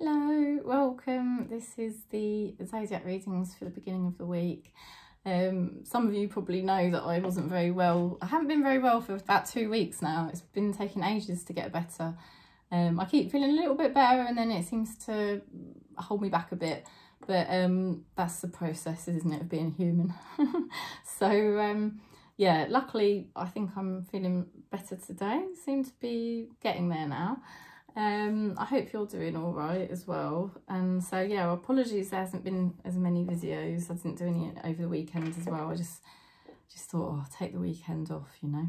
Hello, welcome. This is the zodiac readings for the beginning of the week. Um, some of you probably know that I wasn't very well. I haven't been very well for about two weeks now. It's been taking ages to get better. Um, I keep feeling a little bit better and then it seems to hold me back a bit. But um, that's the process, isn't it, of being human. so, um, yeah, luckily I think I'm feeling better today. Seem to be getting there now. Um, I hope you're doing all right as well. And so, yeah, apologies there hasn't been as many videos. I didn't do any over the weekend as well. I just just thought, oh, take the weekend off, you know.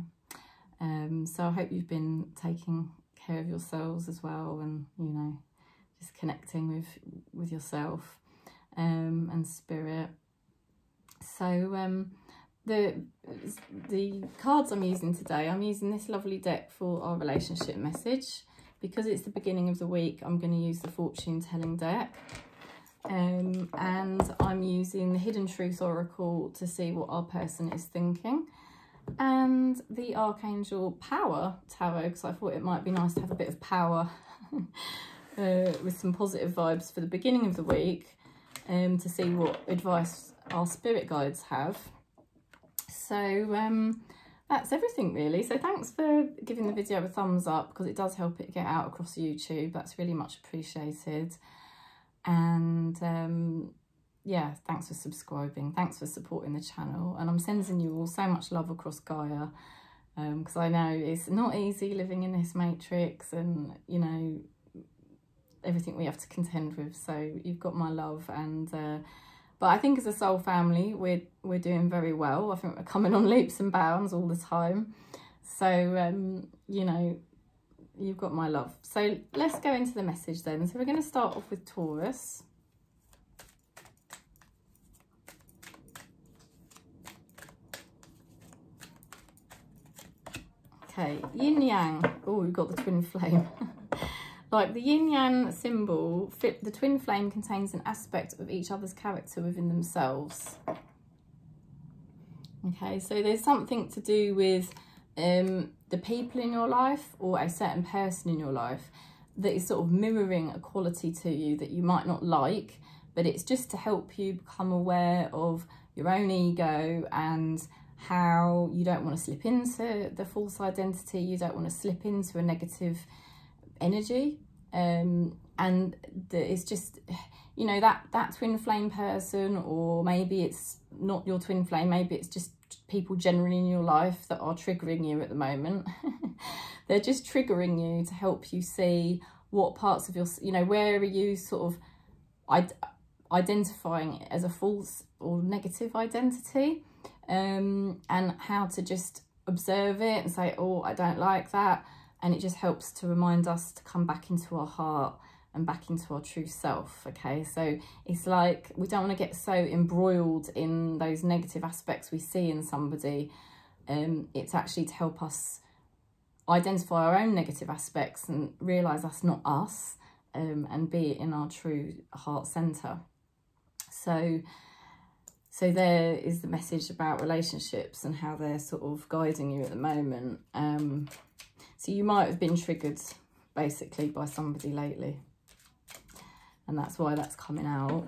Um, so I hope you've been taking care of yourselves as well and, you know, just connecting with, with yourself um, and spirit. So um, the the cards I'm using today, I'm using this lovely deck for our relationship message because it's the beginning of the week, I'm going to use the fortune telling deck. Um, and I'm using the Hidden Truth Oracle to see what our person is thinking. And the Archangel Power Tarot, because I thought it might be nice to have a bit of power uh, with some positive vibes for the beginning of the week um, to see what advice our spirit guides have. So, um, that's everything really. So thanks for giving the video a thumbs up because it does help it get out across YouTube. That's really much appreciated. And um, yeah, thanks for subscribing. Thanks for supporting the channel. And I'm sending you all so much love across Gaia because um, I know it's not easy living in this matrix and, you know, everything we have to contend with. So you've got my love and... Uh, but I think as a soul family, we're, we're doing very well. I think we're coming on leaps and bounds all the time. So, um, you know, you've got my love. So let's go into the message then. So we're going to start off with Taurus. Okay, yin yang. Oh, we've got the twin flame. Like the yin yang symbol, the twin flame contains an aspect of each other's character within themselves. Okay, so there's something to do with um, the people in your life or a certain person in your life that is sort of mirroring a quality to you that you might not like, but it's just to help you become aware of your own ego and how you don't want to slip into the false identity, you don't want to slip into a negative energy um, and the, it's just you know that that twin flame person or maybe it's not your twin flame maybe it's just people generally in your life that are triggering you at the moment. They're just triggering you to help you see what parts of your you know where are you sort of identifying as a false or negative identity um, and how to just observe it and say oh I don't like that and it just helps to remind us to come back into our heart and back into our true self okay? So it's like we don't want to get so embroiled in those negative aspects we see in somebody um it's actually to help us identify our own negative aspects and realize that's not us um and be in our true heart center. So so there is the message about relationships and how they're sort of guiding you at the moment um so you might have been triggered basically by somebody lately. And that's why that's coming out.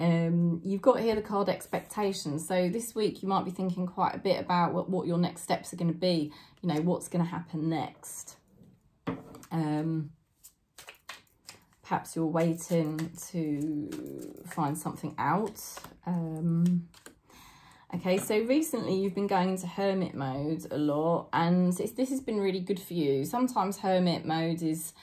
Um, you've got here the card expectations. So this week you might be thinking quite a bit about what, what your next steps are going to be. You know, what's going to happen next. Um, perhaps you're waiting to find something out. Um, Okay, so recently you've been going into hermit mode a lot and this has been really good for you. Sometimes hermit mode is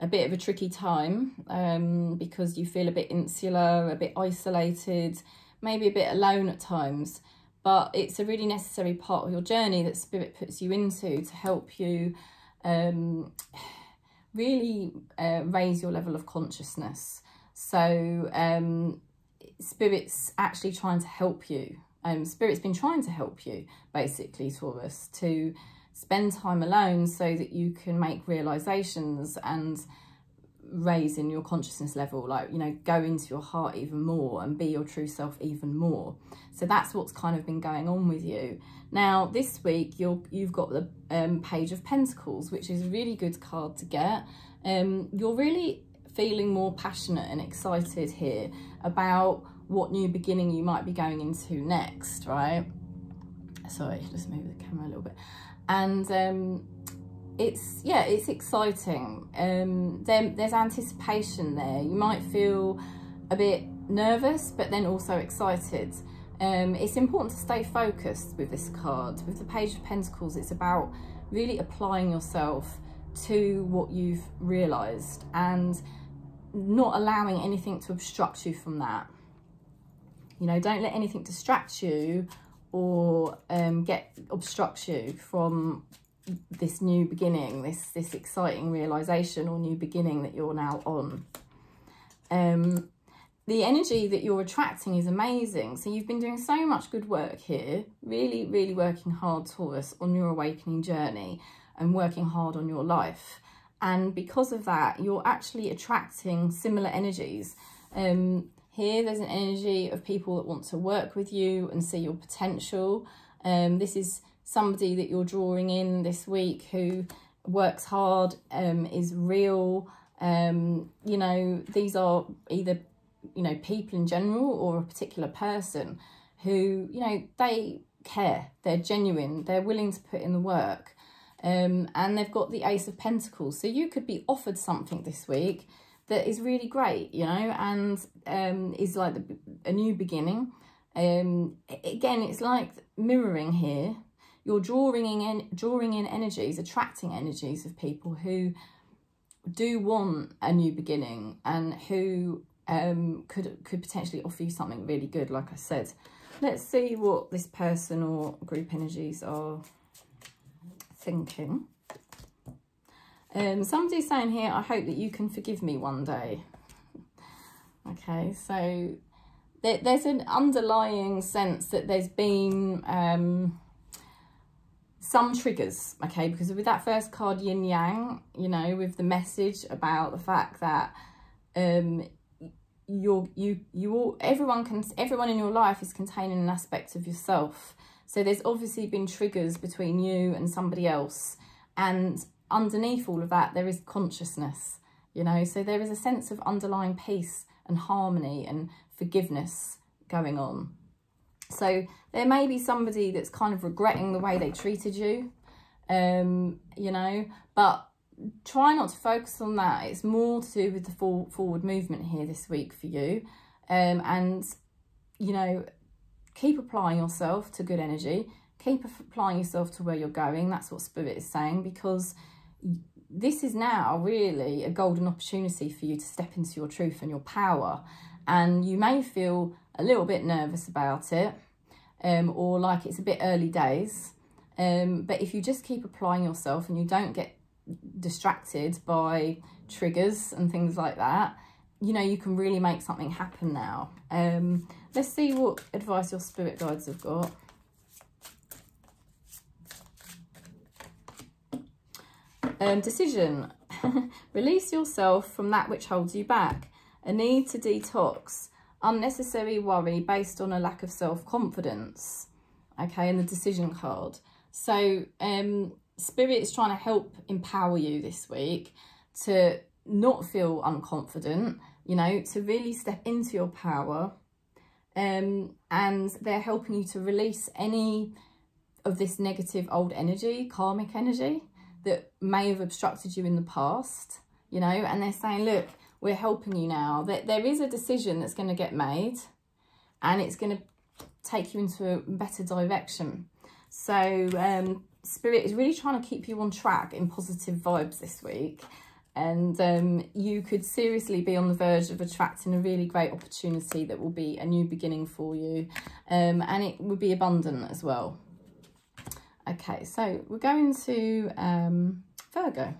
a bit of a tricky time um, because you feel a bit insular, a bit isolated, maybe a bit alone at times. But it's a really necessary part of your journey that Spirit puts you into to help you um, really uh, raise your level of consciousness. So um, Spirit's actually trying to help you um, Spirit's been trying to help you, basically, Taurus, to spend time alone so that you can make realizations and raise in your consciousness level, like, you know, go into your heart even more and be your true self even more. So that's what's kind of been going on with you. Now, this week, you're, you've got the um, Page of Pentacles, which is a really good card to get. Um, you're really feeling more passionate and excited here about what new beginning you might be going into next, right? Sorry, just move the camera a little bit. And um, it's, yeah, it's exciting. Um, there, there's anticipation there. You might feel a bit nervous, but then also excited. Um, it's important to stay focused with this card. With the Page of Pentacles, it's about really applying yourself to what you've realised and not allowing anything to obstruct you from that. You know, don't let anything distract you or um, get obstruct you from this new beginning, this this exciting realization or new beginning that you're now on. Um, the energy that you're attracting is amazing. So you've been doing so much good work here, really, really working hard, Taurus, on your awakening journey and working hard on your life. And because of that, you're actually attracting similar energies. Um, here, there's an energy of people that want to work with you and see your potential. Um, this is somebody that you're drawing in this week who works hard, um, is real. Um, you know, these are either you know, people in general or a particular person who, you know, they care, they're genuine, they're willing to put in the work. Um, and they've got the Ace of Pentacles. So you could be offered something this week that is really great, you know, and um, is like the, a new beginning. Um, again, it's like mirroring here. You're drawing in, drawing in energies, attracting energies of people who do want a new beginning and who um, could, could potentially offer you something really good, like I said. Let's see what this person or group energies are thinking. Um, somebody's saying here, I hope that you can forgive me one day. okay, so there, there's an underlying sense that there's been um, some triggers, okay, because with that first card, Yin Yang, you know, with the message about the fact that um, you're you you all everyone can everyone in your life is containing an aspect of yourself so there's obviously been triggers between you and somebody else and underneath all of that there is consciousness you know so there is a sense of underlying peace and harmony and forgiveness going on so there may be somebody that's kind of regretting the way they treated you um you know but try not to focus on that. It's more to do with the for forward movement here this week for you. Um, and, you know, keep applying yourself to good energy. Keep applying yourself to where you're going. That's what Spirit is saying because this is now really a golden opportunity for you to step into your truth and your power. And you may feel a little bit nervous about it um, or like it's a bit early days. Um, but if you just keep applying yourself and you don't get distracted by triggers and things like that, you know, you can really make something happen now. Um, let's see what advice your spirit guides have got. Um, decision. Release yourself from that which holds you back. A need to detox. Unnecessary worry based on a lack of self-confidence. Okay, and the decision card. So um, Spirit is trying to help empower you this week to not feel unconfident, you know, to really step into your power. Um, and they're helping you to release any of this negative old energy, karmic energy that may have obstructed you in the past, you know, and they're saying, look, we're helping you now. That there is a decision that's going to get made and it's going to take you into a better direction. So um, Spirit is really trying to keep you on track in positive vibes this week. And um, you could seriously be on the verge of attracting a really great opportunity that will be a new beginning for you. Um, and it would be abundant as well. Okay, so we're going to um, Virgo.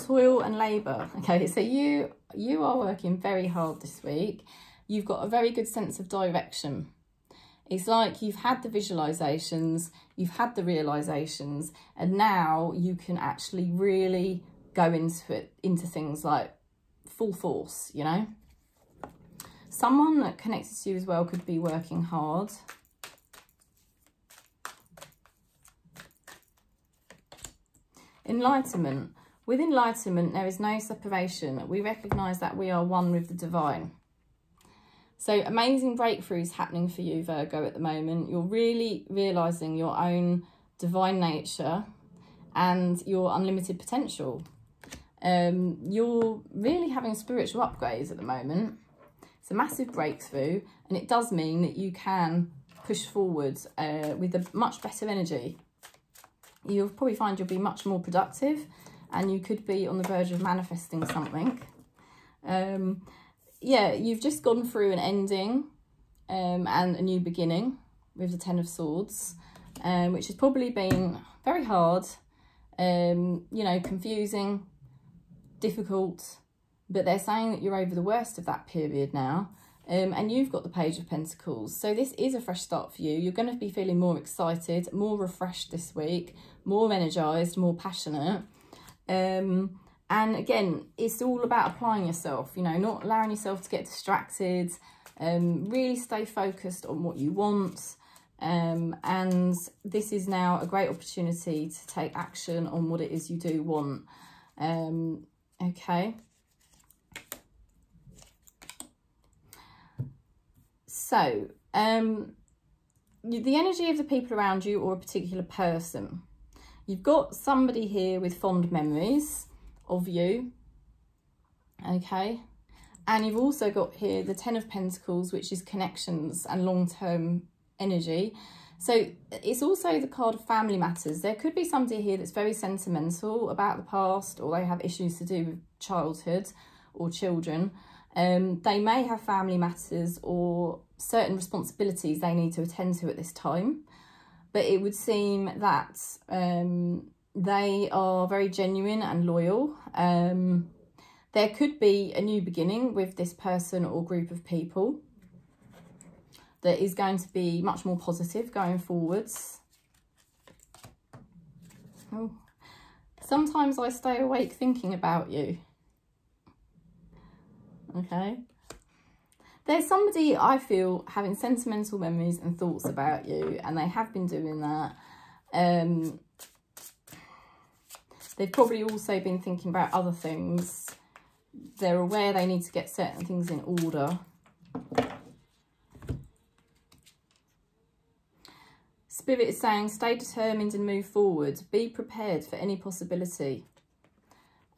Toil and labour. Okay, so you you are working very hard this week. You've got a very good sense of direction. It's like you've had the visualizations, you've had the realizations, and now you can actually really go into it, into things like full force, you know. Someone that connects to you as well could be working hard. Enlightenment. With enlightenment, there is no separation. We recognise that we are one with the divine. So amazing breakthroughs happening for you, Virgo, at the moment. You're really realising your own divine nature and your unlimited potential. Um, you're really having spiritual upgrades at the moment. It's a massive breakthrough and it does mean that you can push forward uh, with a much better energy. You'll probably find you'll be much more productive and you could be on the verge of manifesting something. Um, yeah, you've just gone through an ending um, and a new beginning with the Ten of Swords, um, which has probably been very hard, um, you know, confusing, difficult, but they're saying that you're over the worst of that period now. Um, and you've got the Page of Pentacles. So this is a fresh start for you. You're going to be feeling more excited, more refreshed this week, more energised, more passionate. Um, and again, it's all about applying yourself, you know, not allowing yourself to get distracted. Um, really stay focused on what you want. Um, and this is now a great opportunity to take action on what it is you do want. Um, okay. So, um, the energy of the people around you or a particular person. You've got somebody here with fond memories of you. Okay. And you've also got here the Ten of Pentacles, which is connections and long-term energy. So it's also the card of family matters. There could be somebody here that's very sentimental about the past or they have issues to do with childhood or children. Um, they may have family matters or certain responsibilities they need to attend to at this time. But it would seem that um, they are very genuine and loyal. Um, there could be a new beginning with this person or group of people that is going to be much more positive going forwards. Oh. Sometimes I stay awake thinking about you. Okay. There's somebody I feel having sentimental memories and thoughts about you and they have been doing that. Um, they've probably also been thinking about other things. They're aware they need to get certain things in order. Spirit is saying, stay determined and move forward. Be prepared for any possibility.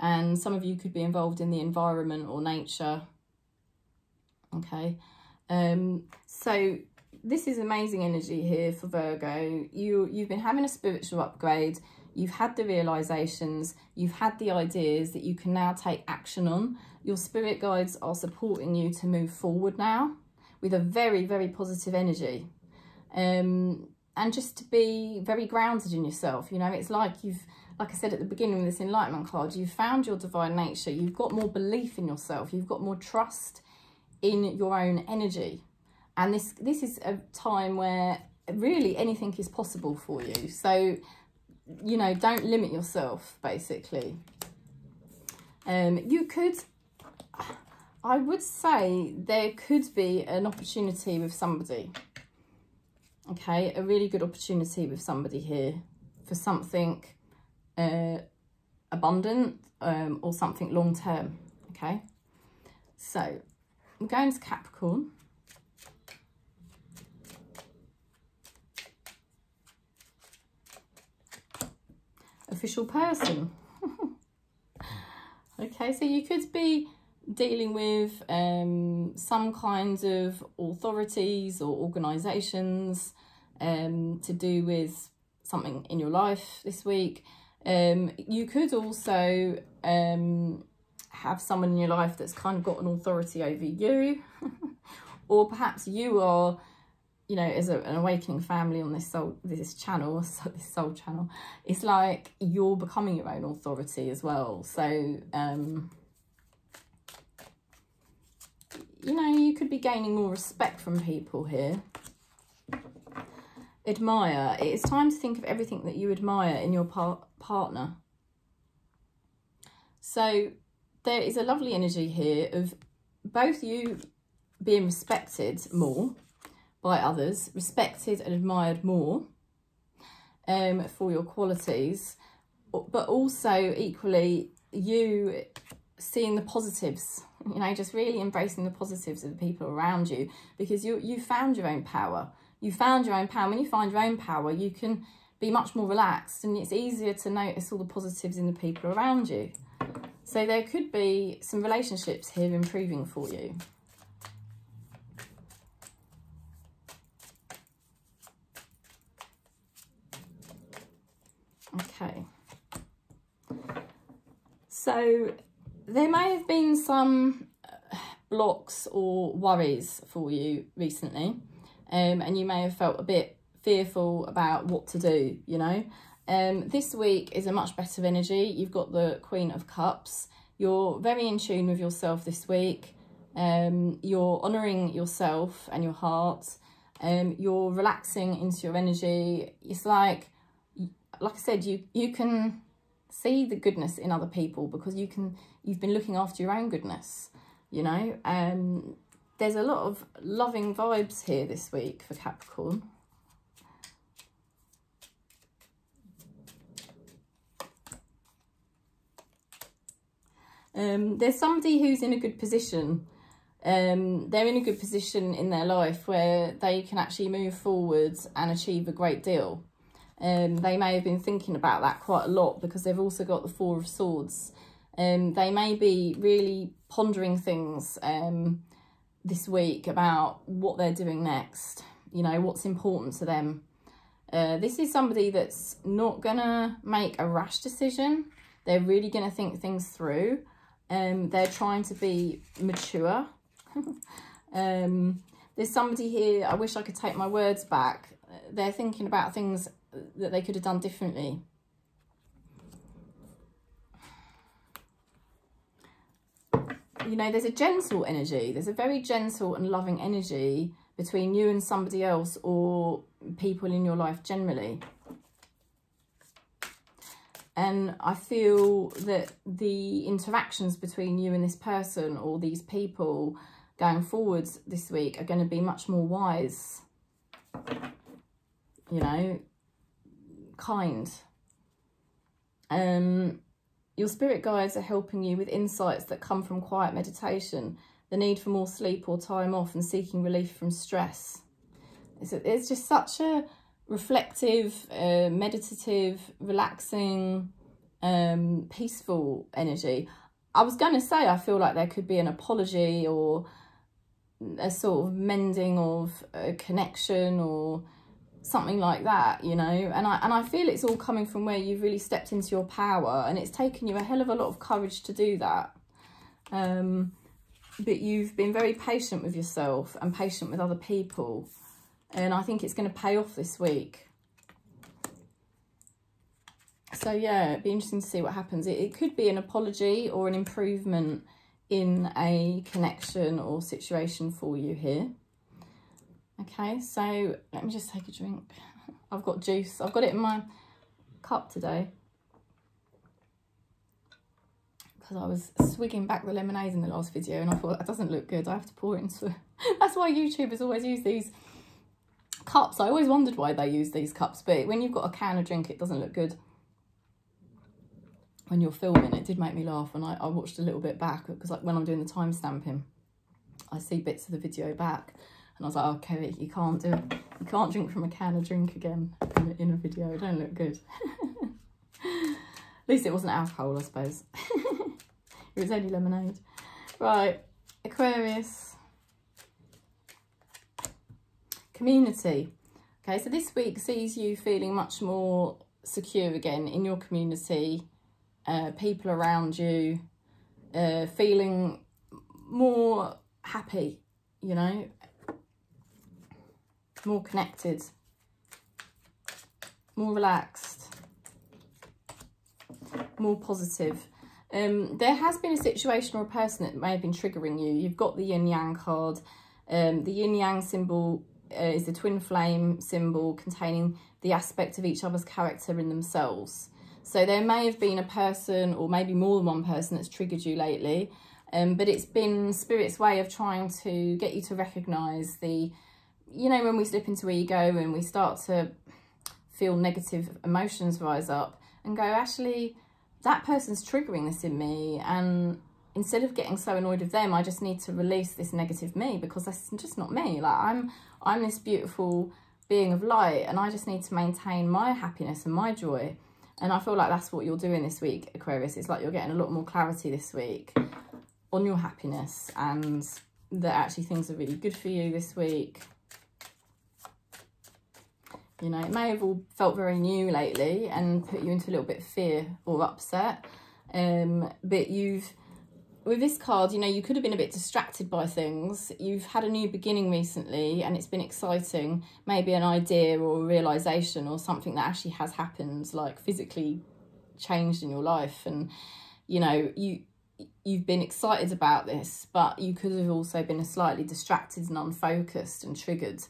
And some of you could be involved in the environment or nature. Okay. Um, so this is amazing energy here for Virgo. You, you've been having a spiritual upgrade. You've had the realizations. You've had the ideas that you can now take action on. Your spirit guides are supporting you to move forward now with a very, very positive energy. Um, and just to be very grounded in yourself. You know, it's like you've, like I said at the beginning of this enlightenment card, you've found your divine nature. You've got more belief in yourself. You've got more trust in your own energy. And this, this is a time where really anything is possible for you. So, you know, don't limit yourself, basically. Um, you could, I would say there could be an opportunity with somebody okay a really good opportunity with somebody here for something uh, abundant um, or something long term okay? So I'm going to Capricorn. Official person. Okay so you could be dealing with um, some kinds of authorities or organisations um, to do with something in your life this week. Um, you could also um, have someone in your life that's kind of got an authority over you. Or perhaps you are you know as a, an awakening family on this soul this channel this soul channel. It's like you're becoming your own authority as well. So um you know, you could be gaining more respect from people here. Admire. It is time to think of everything that you admire in your par partner. So there is a lovely energy here of both you being respected more by others, respected and admired more um, for your qualities, but also equally you seeing the positives you know just really embracing the positives of the people around you because you you found your own power. You found your own power. When you find your own power you can be much more relaxed and it's easier to notice all the positives in the people around you. So there could be some relationships here improving for you. Okay. So there may have been some uh, blocks or worries for you recently um, and you may have felt a bit fearful about what to do, you know. Um, this week is a much better energy. You've got the Queen of Cups. You're very in tune with yourself this week. Um, you're honouring yourself and your heart. Um, you're relaxing into your energy. It's like, like I said, you, you can see the goodness in other people because you can you've been looking after your own goodness you know? Um there's a lot of loving vibes here this week for capricorn. Um there's somebody who's in a good position. Um they're in a good position in their life where they can actually move forwards and achieve a great deal um, they may have been thinking about that quite a lot because they've also got the Four of Swords. Um, they may be really pondering things um, this week about what they're doing next, you know, what's important to them. Uh, this is somebody that's not going to make a rash decision. They're really going to think things through. Um, they're trying to be mature. um, there's somebody here, I wish I could take my words back. They're thinking about things that they could have done differently. You know, there's a gentle energy. There's a very gentle and loving energy between you and somebody else or people in your life generally. And I feel that the interactions between you and this person or these people going forwards this week are going to be much more wise. You know, kind. Um, your spirit guides are helping you with insights that come from quiet meditation, the need for more sleep or time off and seeking relief from stress. It's, a, it's just such a reflective, uh, meditative, relaxing, um, peaceful energy. I was going to say I feel like there could be an apology or a sort of mending of a connection or something like that you know? And i and i feel it's all coming from where you've really stepped into your power and it's taken you a hell of a lot of courage to do that. Um but you've been very patient with yourself and patient with other people and i think it's going to pay off this week. So yeah it'd be interesting to see what happens. It, it could be an apology or an improvement in a connection or situation for you here Okay, so let me just take a drink. I've got juice. I've got it in my cup today. Because I was swigging back the lemonade in the last video and I thought that doesn't look good. I have to pour it into... That's why YouTubers always use these cups. I always wondered why they use these cups. But when you've got a can of drink, it doesn't look good. When you're filming, it did make me laugh. And I, I watched a little bit back because like when I'm doing the time stamping, I see bits of the video back and I was like, okay, you can't do it. You can't drink from a can of drink again in a, in a video. It don't look good. At least it wasn't alcohol, I suppose. it was only lemonade. Right, Aquarius. Community. Okay, so this week sees you feeling much more secure again in your community, uh, people around you, uh, feeling more happy, you know, more connected, more relaxed, more positive. Um, there has been a situation or a person that may have been triggering you. You've got the yin yang card. Um, the yin yang symbol uh, is the twin flame symbol containing the aspect of each other's character in themselves. So there may have been a person or maybe more than one person that's triggered you lately. Um, but it's been Spirit's way of trying to get you to recognise the you know, when we slip into ego and we start to feel negative emotions rise up, and go, actually, that person's triggering this in me. And instead of getting so annoyed with them, I just need to release this negative me because that's just not me. Like I'm, I'm this beautiful being of light and I just need to maintain my happiness and my joy. And I feel like that's what you're doing this week, Aquarius. It's like you're getting a lot more clarity this week on your happiness and that actually things are really good for you this week. You know, it may have all felt very new lately and put you into a little bit of fear or upset. Um, but you've, with this card, you know, you could have been a bit distracted by things. You've had a new beginning recently and it's been exciting. Maybe an idea or a realization or something that actually has happened, like physically changed in your life. And, you know, you, you've been excited about this, but you could have also been slightly distracted and unfocused and triggered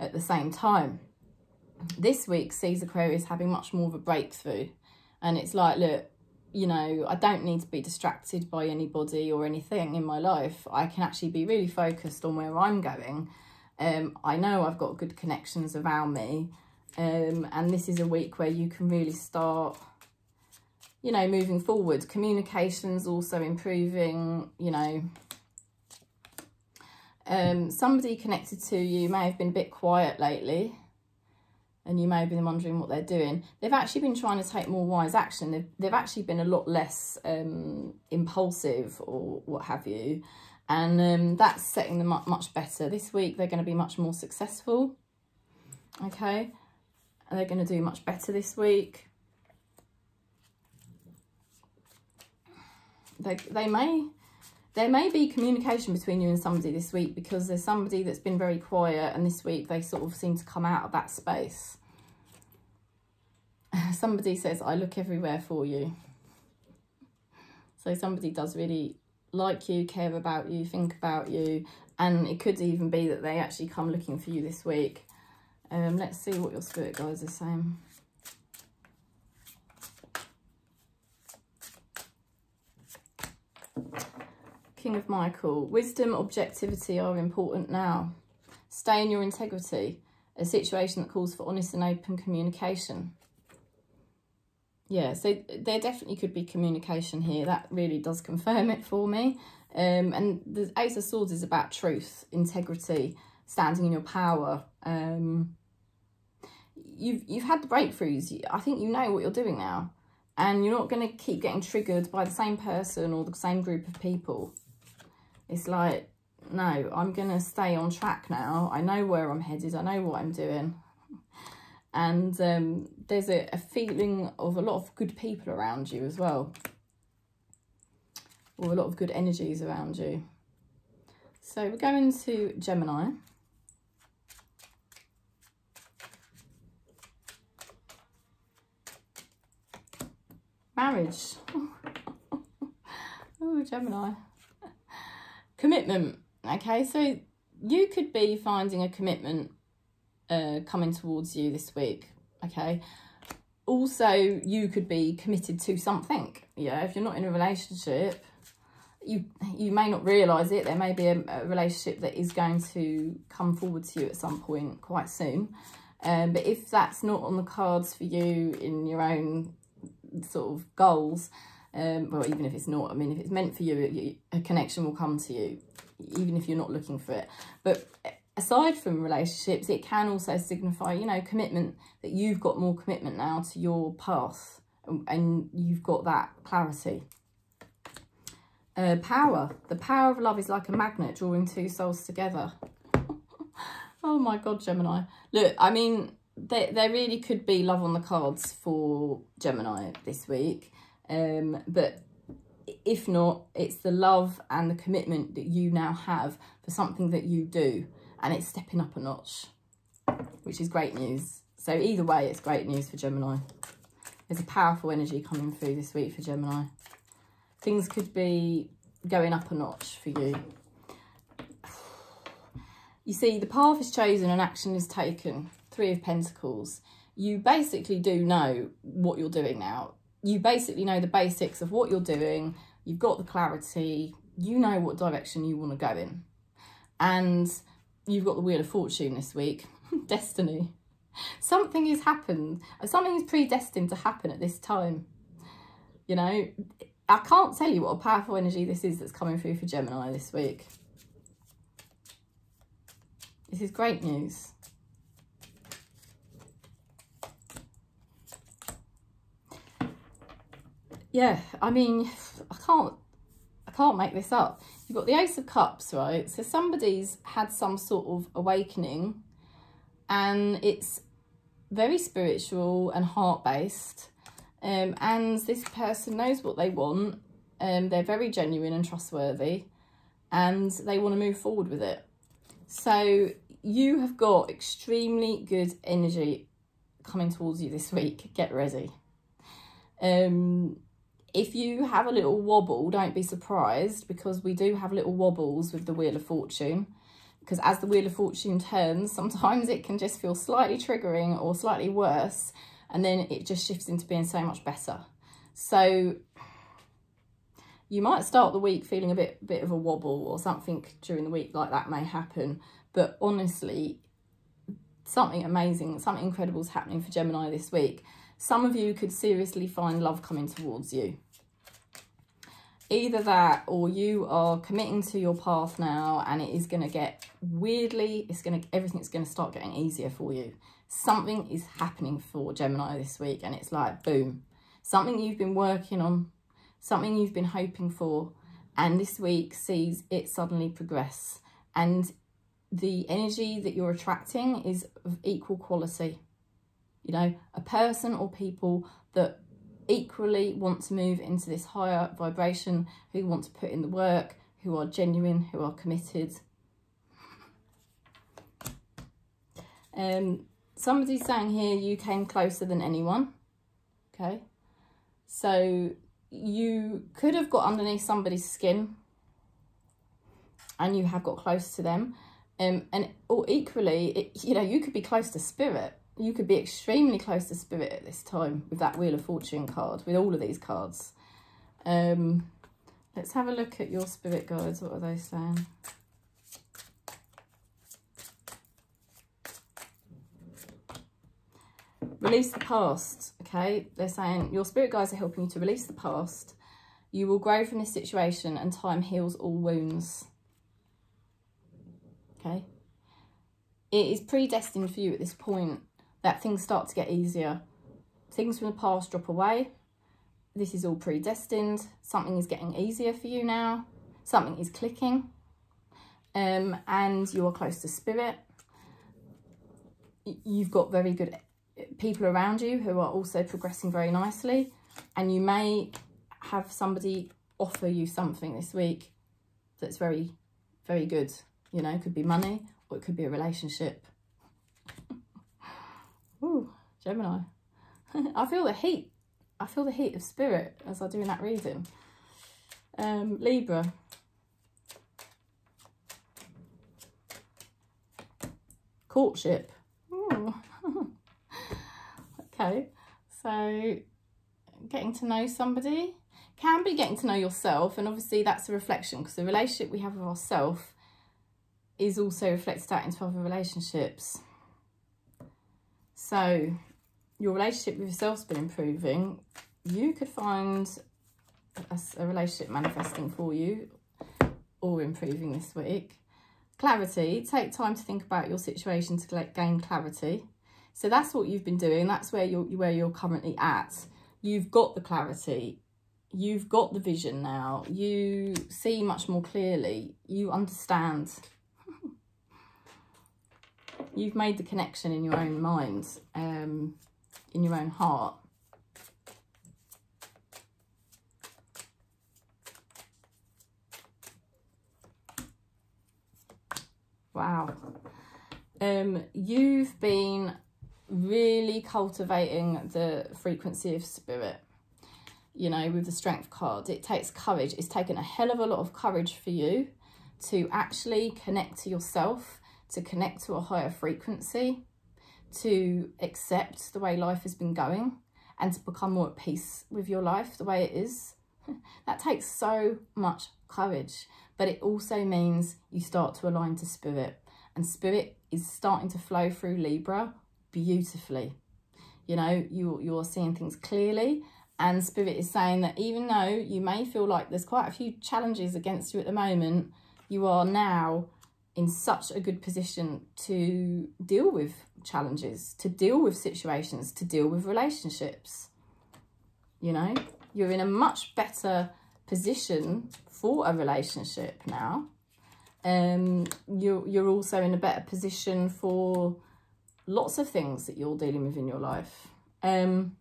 at the same time this week sees Aquarius having much more of a breakthrough. And it's like, look, you know, I don't need to be distracted by anybody or anything in my life. I can actually be really focused on where I'm going. Um, I know I've got good connections around me. Um, and this is a week where you can really start, you know, moving forward. Communications also improving, you know. Um, somebody connected to you may have been a bit quiet lately and you may have been wondering what they're doing. They've actually been trying to take more wise action. They've, they've actually been a lot less um, impulsive or what have you. And um, that's setting them up much better. This week, they're going to be much more successful. Okay. And they're going to do much better this week. They, they may there may be communication between you and somebody this week because there's somebody that's been very quiet and this week they sort of seem to come out of that space. Somebody says, I look everywhere for you. So somebody does really like you, care about you, think about you. And it could even be that they actually come looking for you this week. Um, let's see what your spirit guides are saying. King of Michael. Wisdom, objectivity are important now. Stay in your integrity. A situation that calls for honest and open communication. Yeah, so there definitely could be communication here. That really does confirm it for me. Um, and the Ace of Swords is about truth, integrity, standing in your power. Um, you've, you've had the breakthroughs. I think you know what you're doing now. And you're not going to keep getting triggered by the same person or the same group of people. It's like, no, I'm going to stay on track now. I know where I'm headed. I know what I'm doing. And um, there's a, a feeling of a lot of good people around you as well. Or a lot of good energies around you. So we're going to Gemini. Marriage. oh, Gemini commitment. Okay, so you could be finding a commitment uh, coming towards you this week. Okay, also you could be committed to something. Yeah, if you're not in a relationship, you you may not realise it. There may be a, a, relationship that is going to come forward to you at some point quite soon. Um, but if that's not on the cards for you in your own sort of goals, um, well, even if it's not, I mean, if it's meant for you, a connection will come to you, even if you're not looking for it. But aside from relationships, it can also signify, you know, commitment, that you've got more commitment now to your path and you've got that clarity. Uh, power. The power of love is like a magnet drawing two souls together. oh my God, Gemini. Look, I mean, there, there really could be love on the cards for Gemini this week. Um, but if not, it's the love and the commitment that you now have for something that you do. And it's stepping up a notch, which is great news. So either way, it's great news for Gemini. There's a powerful energy coming through this week for Gemini. Things could be going up a notch for you. You see, the path is chosen and action is taken. Three of Pentacles. You basically do know what you're doing now you basically know the basics of what you're doing, you've got the clarity, you know what direction you want to go in. And you've got the Wheel of Fortune this week, destiny. something has happened. Something is predestined to happen at this time. You know, I can't tell you what a powerful energy this is that's coming through for Gemini this week. This is great news. Yeah, I mean, I can't, I can't make this up. You've got the Ace of Cups, right? So somebody's had some sort of awakening and it's very spiritual and heart-based um, and this person knows what they want. Um, they're very genuine and trustworthy and they want to move forward with it. So you have got extremely good energy coming towards you this week. Get ready. Um, if you have a little wobble, don't be surprised because we do have little wobbles with the Wheel of Fortune. Because as the Wheel of Fortune turns, sometimes it can just feel slightly triggering or slightly worse and then it just shifts into being so much better. So you might start the week feeling a bit bit of a wobble or something during the week like that may happen. But honestly, something amazing, something incredible is happening for Gemini this week. Some of you could seriously find love coming towards you. Either that or you are committing to your path now and it is going to get weirdly, it's going to, everything's going to start getting easier for you something is happening for Gemini this week and it's like, boom, something you've been working on, something you've been hoping for, and this week sees it suddenly progress. And the energy that you're attracting is of equal quality. You know, a person or people that equally want to move into this higher vibration, who want to put in the work, who are genuine, who are committed. Um, somebody's saying here you came closer than anyone. Okay. So you could have got underneath somebody's skin and you have got close to them. Um, and or equally, it, you know, you could be close to spirit. You could be extremely close to spirit at this time with that Wheel of Fortune card, with all of these cards. Um, let's have a look at your spirit guides. What are they saying? Release the past, okay? They're saying your spirit guides are helping you to release the past. You will grow from this situation and time heals all wounds. Okay? It is predestined for you at this point that things start to get easier. Things from the past drop away. This is all predestined. Something is getting easier for you now. Something is clicking. Um, and you are close to spirit. You've got very good people around you who are also progressing very nicely and you may have somebody offer you something this week that's very very good you know it could be money or it could be a relationship Ooh, Gemini. I feel the heat. I feel the heat of spirit as I do in that reading. Um, Libra. Courtship. Okay, so getting to know somebody. Can be getting to know yourself and obviously that's a reflection because the relationship we have with ourselves is also reflected out into other relationships. So your relationship with yourself's been improving. You could find a, a relationship manifesting for you or improving this week. Clarity, take time to think about your situation to gain clarity. So that's what you've been doing. That's where you're where you're currently at. You've got the clarity. You've got the vision now. You see much more clearly. You understand. You've made the connection in your own mind, um, in your own heart. Wow. Um, you've been really cultivating the frequency of spirit you know with the strength card it takes courage it's taken a hell of a lot of courage for you to actually connect to yourself to connect to a higher frequency to accept the way life has been going and to become more at peace with your life the way it is that takes so much courage but it also means you start to align to spirit and spirit is starting to flow through libra beautifully. You know, you, you're seeing things clearly and Spirit is saying that even though you may feel like there's quite a few challenges against you at the moment, you are now in such a good position to deal with challenges, to deal with situations, to deal with relationships. You know, you're in a much better position for a relationship now. Um, you're, you're also in a better position for lots of things that you're dealing with in your life. Um,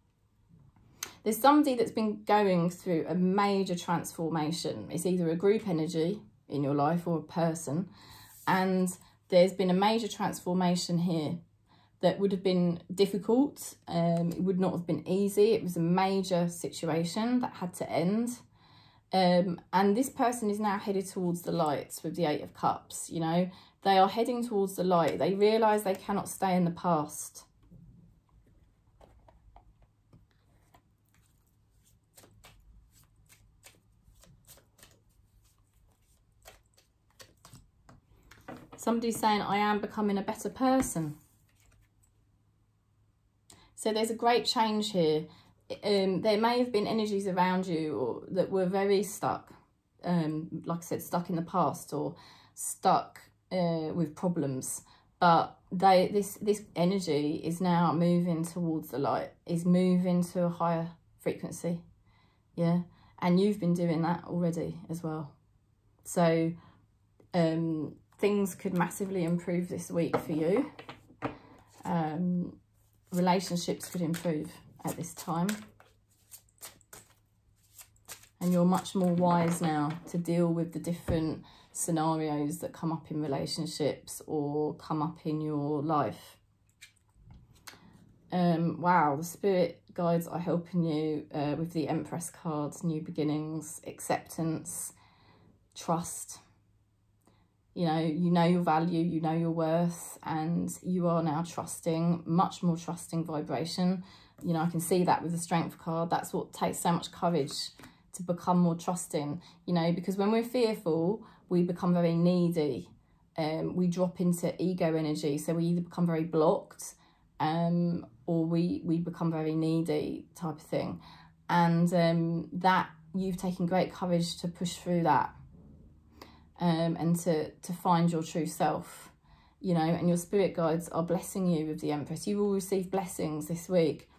there's somebody that's been going through a major transformation. It's either a group energy in your life or a person. And there's been a major transformation here that would have been difficult. Um, it would not have been easy. It was a major situation that had to end. Um, and this person is now headed towards the light with the Eight of Cups, you know. They are heading towards the light. They realise they cannot stay in the past. Somebody's saying, I am becoming a better person. So there's a great change here. Um, there may have been energies around you or, that were very stuck, um, like I said, stuck in the past or stuck uh, with problems. But they this this energy is now moving towards the light, is moving to a higher frequency. Yeah. And you've been doing that already as well. So um, things could massively improve this week for you. Um, relationships could improve at this time. And you're much more wise now to deal with the different scenarios that come up in relationships or come up in your life. Um, wow, the spirit guides are helping you uh, with the Empress cards, new beginnings, acceptance, trust, you know, you know your value, you know your worth, and you are now trusting, much more trusting vibration. You know, I can see that with the strength card. That's what takes so much courage to become more trusting, you know, because when we're fearful, we become very needy. Um, we drop into ego energy. So we either become very blocked um, or we, we become very needy type of thing. And um, that you've taken great courage to push through that um, and to, to find your true self, you know, and your spirit guides are blessing you with the Empress. You will receive blessings this week.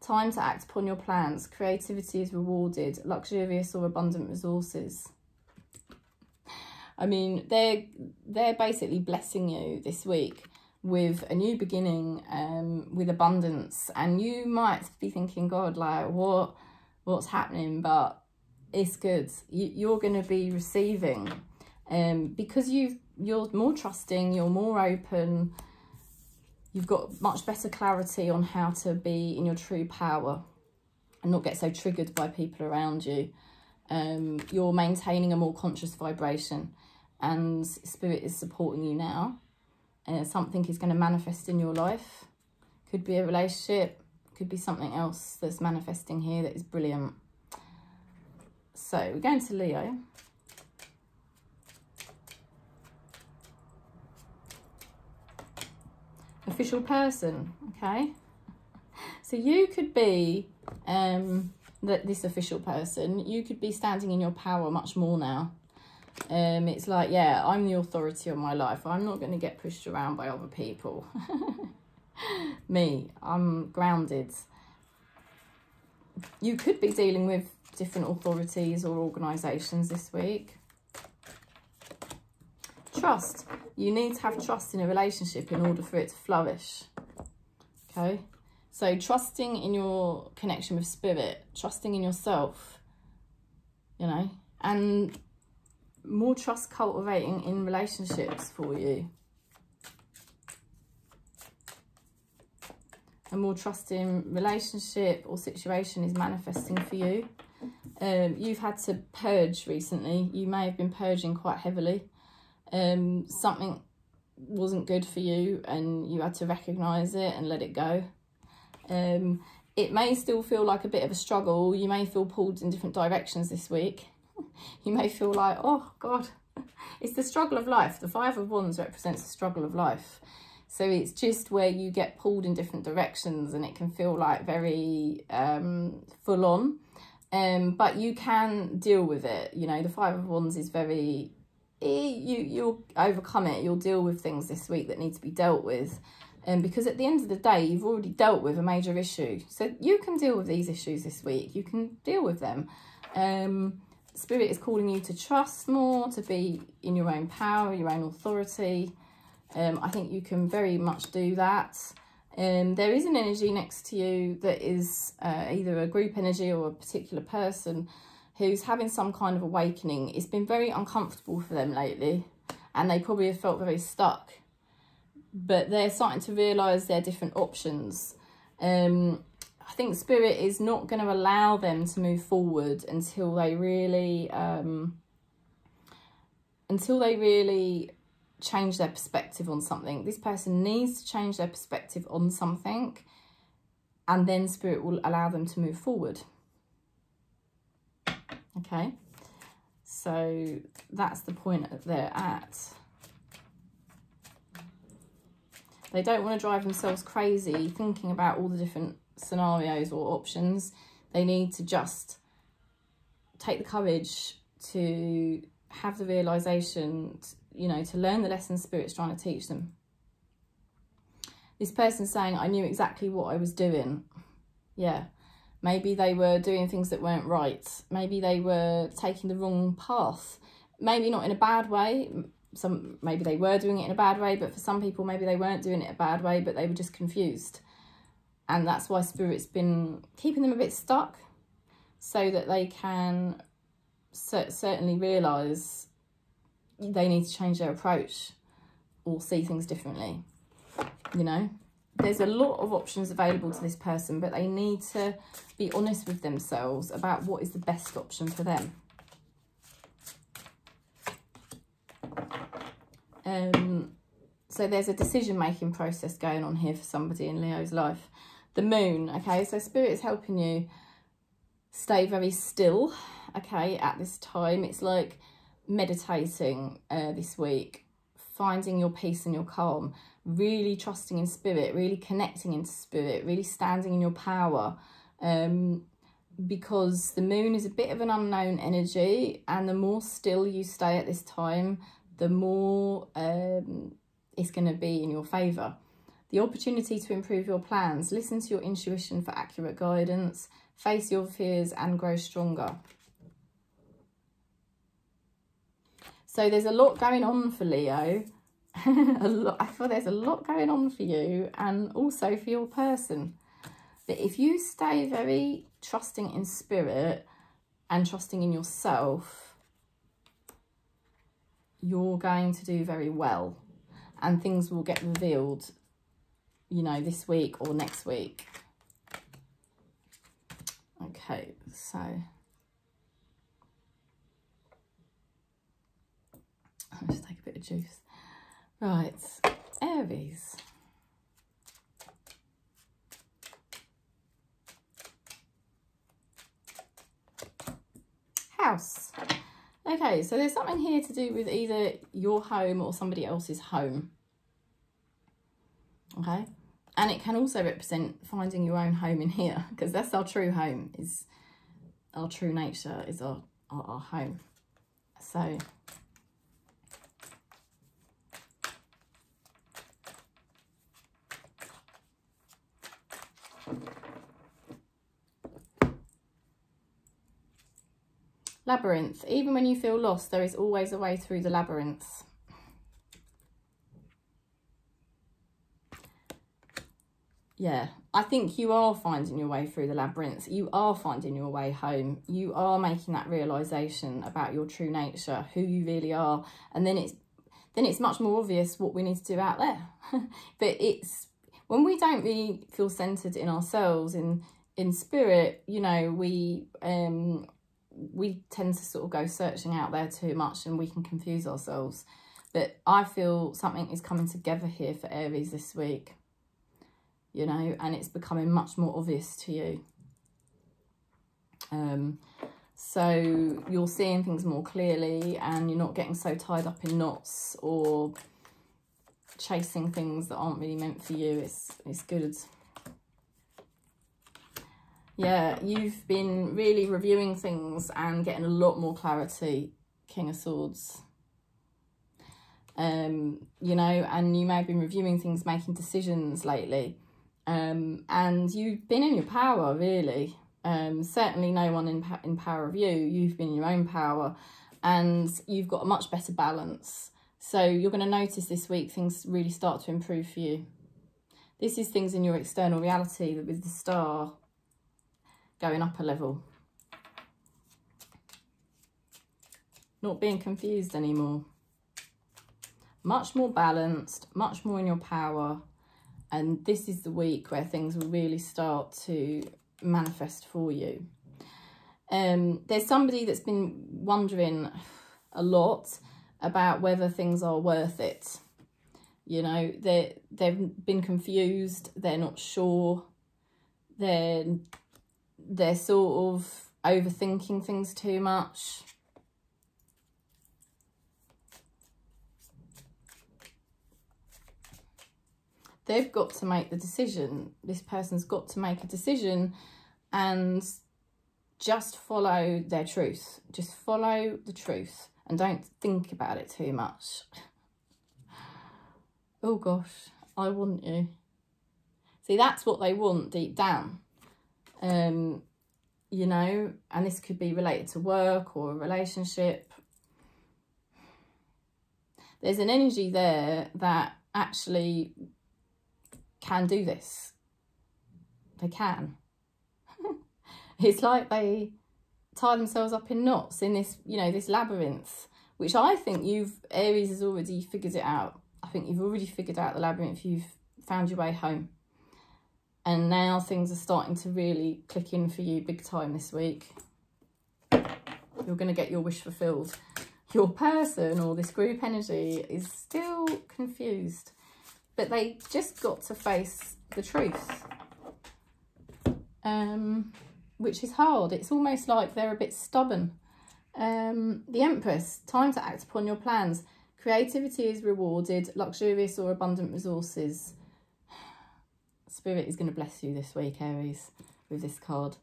Time to act upon your plans. Creativity is rewarded. Luxurious or abundant resources. I mean, they're, they're basically blessing you this week with a new beginning, um, with abundance. And you might be thinking, God, like, what, what's happening? But it's good. You, you're going to be receiving um, because you you're more trusting, you're more open, you've got much better clarity on how to be in your true power and not get so triggered by people around you. Um, you're maintaining a more conscious vibration and spirit is supporting you now. Uh, something is going to manifest in your life. Could be a relationship, could be something else that's manifesting here that is brilliant. So we're going to Leo. Official person, okay? So you could be um, that this official person, you could be standing in your power much more now. Um, it's like, yeah, I'm the authority of my life. I'm not going to get pushed around by other people. Me, I'm grounded. You could be dealing with different authorities or organisations this week. Trust. You need to have trust in a relationship in order for it to flourish. Okay? So trusting in your connection with spirit, trusting in yourself, you know, and more trust cultivating in relationships for you. A more trusting relationship or situation is manifesting for you. Um, you've had to purge recently. You may have been purging quite heavily um, something wasn't good for you and you had to recognise it and let it go. Um, it may still feel like a bit of a struggle. You may feel pulled in different directions this week. you may feel like, oh God, it's the struggle of life. The Five of Wands represents the struggle of life. So it's just where you get pulled in different directions and it can feel like very um, full on. Um, but you can deal with it. You know, the Five of Wands is very, you, you'll overcome it. You'll deal with things this week that need to be dealt with. Um, because at the end of the day, you've already dealt with a major issue. So you can deal with these issues this week. You can deal with them. Um, Spirit is calling you to trust more, to be in your own power, your own authority. Um, I think you can very much do that. Um, there is an energy next to you that is uh, either a group energy or a particular person who's having some kind of awakening. It's been very uncomfortable for them lately and they probably have felt very stuck. But they're starting to realise their different options. Um, I think Spirit is not going to allow them to move forward until they really... Um, until they really change their perspective on something. This person needs to change their perspective on something and then spirit will allow them to move forward. Okay, so that's the point that they're at. They don't want to drive themselves crazy thinking about all the different scenarios or options. They need to just take the courage to have the realization you know, to learn the lesson Spirit's trying to teach them. This person saying, I knew exactly what I was doing. Yeah. Maybe they were doing things that weren't right. Maybe they were taking the wrong path. Maybe not in a bad way. Some Maybe they were doing it in a bad way, but for some people, maybe they weren't doing it a bad way, but they were just confused. And that's why Spirit's been keeping them a bit stuck so that they can certainly realise they need to change their approach or see things differently. You know, there's a lot of options available to this person, but they need to be honest with themselves about what is the best option for them. Um, so there's a decision-making process going on here for somebody in Leo's life. The moon, okay, so spirit is helping you stay very still, okay, at this time. It's like meditating uh, this week, finding your peace and your calm, really trusting in spirit, really connecting into spirit, really standing in your power. Um, because the moon is a bit of an unknown energy and the more still you stay at this time, the more um, it's going to be in your favour. The opportunity to improve your plans, listen to your intuition for accurate guidance, face your fears and grow stronger. So there's a lot going on for Leo. a lot, I feel there's a lot going on for you and also for your person. But if you stay very trusting in spirit and trusting in yourself, you're going to do very well and things will get revealed, you know, this week or next week. Okay, so... I'll just take a bit of juice. Right, Aries. House. Okay, so there's something here to do with either your home or somebody else's home. Okay, and it can also represent finding your own home in here because that's our true home is our true nature is our, our, our home. So Labyrinth. Even when you feel lost, there is always a way through the labyrinth. Yeah, I think you are finding your way through the labyrinth. You are finding your way home. You are making that realization about your true nature, who you really are. And then it's then it's much more obvious what we need to do out there. but it's when we don't really feel centered in ourselves, in in spirit, you know, we um we tend to sort of go searching out there too much and we can confuse ourselves. But I feel something is coming together here for Aries this week, you know, and it's becoming much more obvious to you. Um, so you're seeing things more clearly and you're not getting so tied up in knots or chasing things that aren't really meant for you. It's, it's good. Yeah, you've been really reviewing things and getting a lot more clarity, King of Swords. Um, you know, and you may have been reviewing things, making decisions lately. Um, and you've been in your power, really. Um, certainly no one in, in power of you. You've been in your own power and you've got a much better balance. So you're going to notice this week things really start to improve for you. This is things in your external reality with the star going up a level. Not being confused anymore. Much more balanced, much more in your power. And this is the week where things will really start to manifest for you. Um, there's somebody that's been wondering a lot about whether things are worth it. You know, they they've been confused, they're not sure, they're they're sort of overthinking things too much. They've got to make the decision. This person's got to make a decision and just follow their truth. Just follow the truth and don't think about it too much. oh gosh, I want you. See, that's what they want deep down um, you know, and this could be related to work or a relationship. There's an energy there that actually can do this. They can. it's like they tie themselves up in knots in this, you know, this labyrinth, which I think you've, Aries has already figured it out. I think you've already figured out the labyrinth. You've found your way home and now things are starting to really click in for you big time this week. You're going to get your wish fulfilled. Your person or this group energy is still confused, but they just got to face the truth, um, which is hard. It's almost like they're a bit stubborn. Um, the Empress, time to act upon your plans. Creativity is rewarded, luxurious or abundant resources. Spirit is going to bless you this week, Aries, with this card,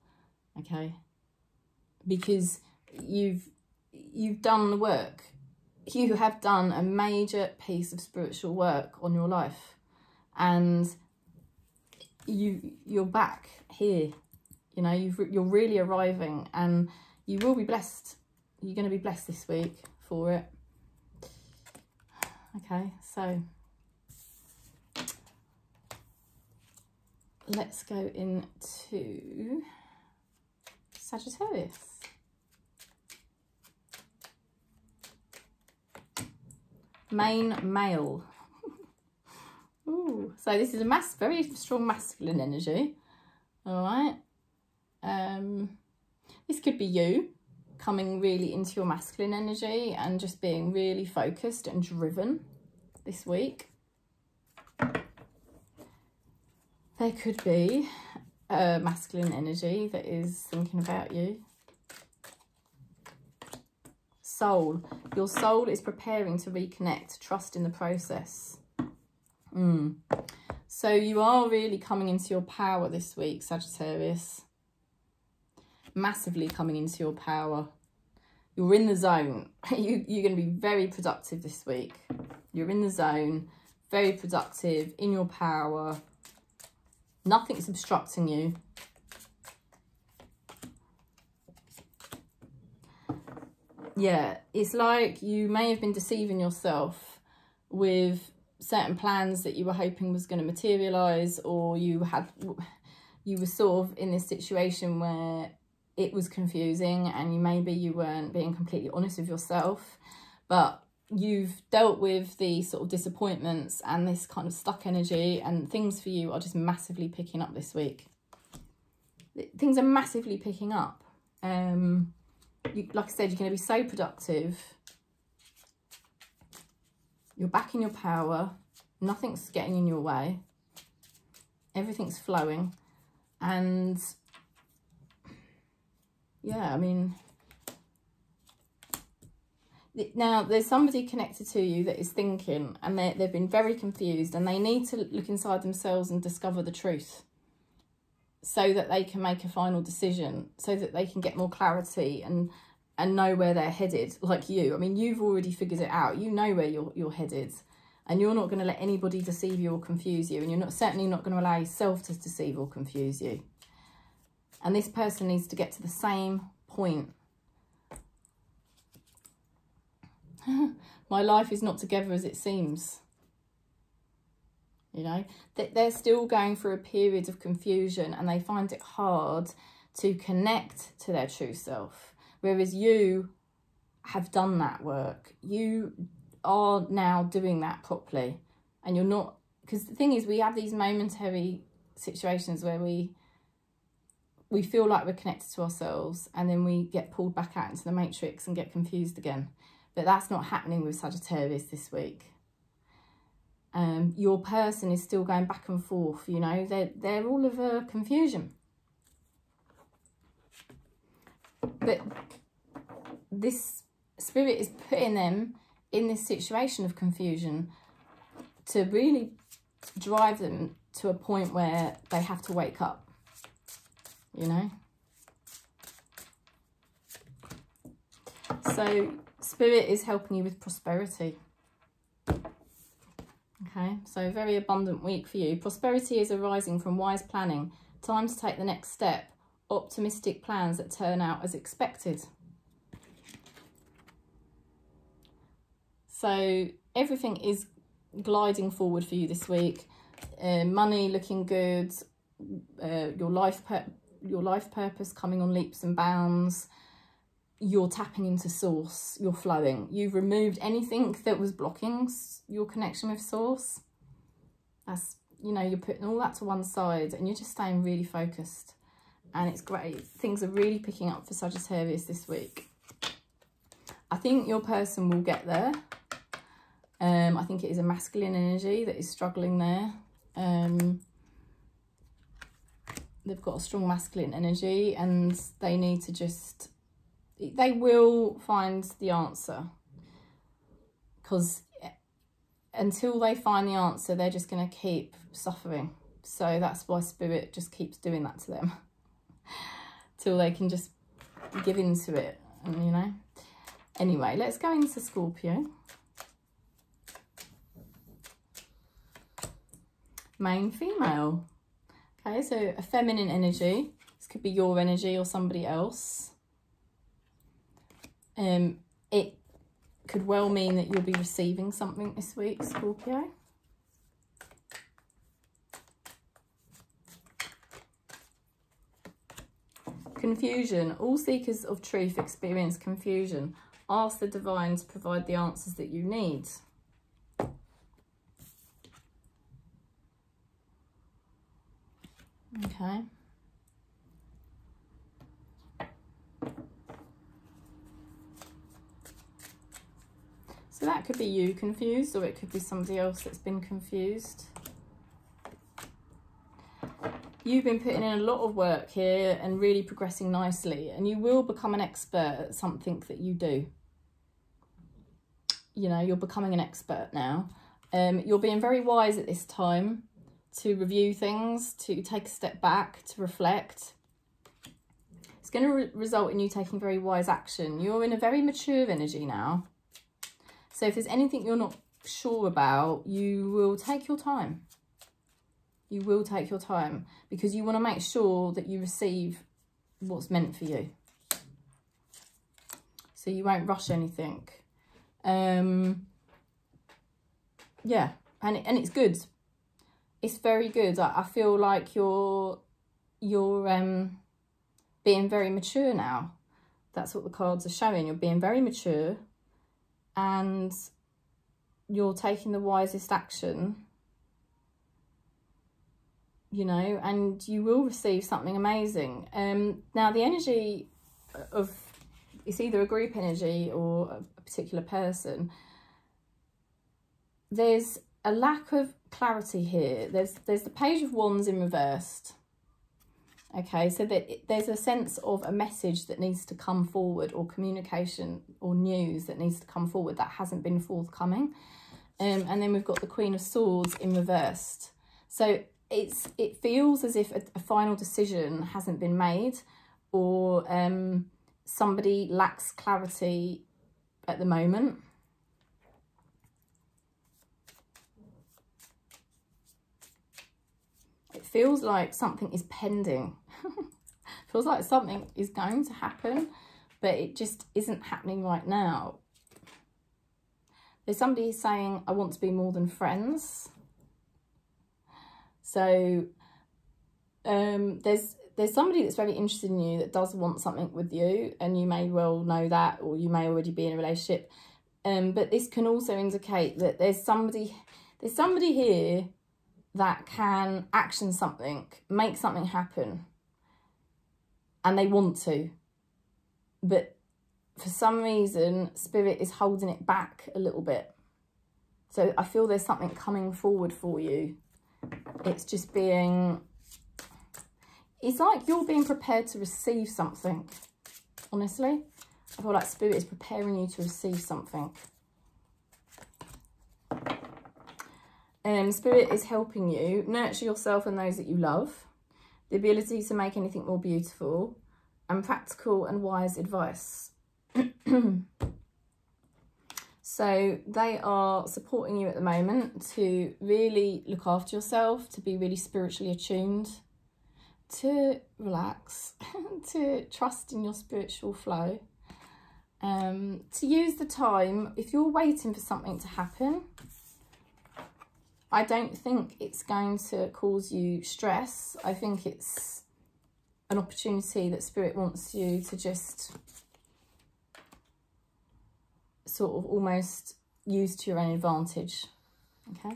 okay? Because you've you've done the work. You have done a major piece of spiritual work on your life, and you you're back here. You know, you've you're really arriving, and you will be blessed. You're going to be blessed this week for it. Okay, so let's go into Sagittarius. Main male. Ooh, so this is a mass, very strong masculine energy. All right. Um, this could be you coming really into your masculine energy and just being really focused and driven this week. There could be a masculine energy that is thinking about you. Soul. Your soul is preparing to reconnect. Trust in the process. Mm. So you are really coming into your power this week, Sagittarius. Massively coming into your power. You're in the zone. you, you're going to be very productive this week. You're in the zone, very productive, in your power Nothing's obstructing you. Yeah, it's like you may have been deceiving yourself with certain plans that you were hoping was going to materialize or you had you were sort of in this situation where it was confusing and you maybe you weren't being completely honest with yourself but you've dealt with the sort of disappointments and this kind of stuck energy and things for you are just massively picking up this week. Things are massively picking up. Um, you, like I said, you're going to be so productive. You're back in your power. Nothing's getting in your way. Everything's flowing. And yeah, I mean, now there's somebody connected to you that is thinking and they've been very confused and they need to look inside themselves and discover the truth so that they can make a final decision so that they can get more clarity and and know where they're headed like you. I mean you've already figured it out. You know where you're you're headed and you're not going to let anybody deceive you or confuse you and you're not certainly not going to allow yourself to deceive or confuse you. And this person needs to get to the same point my life is not together as it seems. You know, that they're still going through a period of confusion and they find it hard to connect to their true self. Whereas you have done that work. You are now doing that properly. And you're not, because the thing is, we have these momentary situations where we we feel like we're connected to ourselves and then we get pulled back out into the matrix and get confused again. But that's not happening with Sagittarius this week. Um, your person is still going back and forth, you know, they're, they're all of a confusion. But this spirit is putting them in this situation of confusion to really drive them to a point where they have to wake up, you know. So Spirit is helping you with prosperity. Okay, so very abundant week for you. Prosperity is arising from wise planning. Time to take the next step. Optimistic plans that turn out as expected. So everything is gliding forward for you this week. Uh, money looking good. Uh, your life your life purpose coming on leaps and bounds you're tapping into source, you're flowing. You've removed anything that was blocking your connection with source. That's, you know, you're putting all that to one side and you're just staying really focused. And it's great. Things are really picking up for Sagittarius this week. I think your person will get there. Um, I think it is a masculine energy that is struggling there. Um, they've got a strong masculine energy and they need to just they will find the answer. Because eh, until they find the answer they're just going to keep suffering. So that's why spirit just keeps doing that to them. Till they can just give into it and you know. Anyway let's go into scorpio. Main female. Okay so a feminine energy. This could be your energy or somebody else um, it could well mean that you'll be receiving something this week, Scorpio. Confusion. All seekers of truth experience confusion. Ask the divine to provide the answers that you need. Okay. So that could be you confused or it could be somebody else that's been confused. You've been putting in a lot of work here and really progressing nicely and you will become an expert at something that you do. You know, you're becoming an expert now. Um, you're being very wise at this time to review things, to take a step back, to reflect. It's going to re result in you taking very wise action. You're in a very mature energy now. So if there's anything you're not sure about, you will take your time. You will take your time because you want to make sure that you receive what's meant for you. So you won't rush anything. Um, yeah, and, and it's good. It's very good. I, I feel like you're, you're um, being very mature now. That's what the cards are showing. You're being very mature and you're taking the wisest action you know and you will receive something amazing. Um now the energy of it's either a group energy or a particular person. There's a lack of clarity here. There's there's the page of wands in reversed Okay, so that there's a sense of a message that needs to come forward or communication or news that needs to come forward that hasn't been forthcoming. Um, and then we've got the Queen of Swords in reversed. So it's it feels as if a, a final decision hasn't been made or um, somebody lacks clarity at the moment. It feels like something is pending. feels like something is going to happen, but it just isn't happening right now. There's somebody saying, I want to be more than friends. So um, there's there's somebody that's very interested in you that does want something with you and you may well know that or you may already be in a relationship. Um, but this can also indicate that there's somebody there's somebody here that can action something, make something happen and they want to. But for some reason, spirit is holding it back a little bit. So I feel there's something coming forward for you. It's just being, it's like you're being prepared to receive something, honestly. I feel like spirit is preparing you to receive something. Um, spirit is helping you nurture yourself and those that you love the ability to make anything more beautiful, and practical and wise advice. so they are supporting you at the moment to really look after yourself, to be really spiritually attuned, to relax, to trust in your spiritual flow, um, to use the time, if you're waiting for something to happen, I don't think it's going to cause you stress. I think it's an opportunity that Spirit wants you to just sort of almost use to your own advantage. Okay.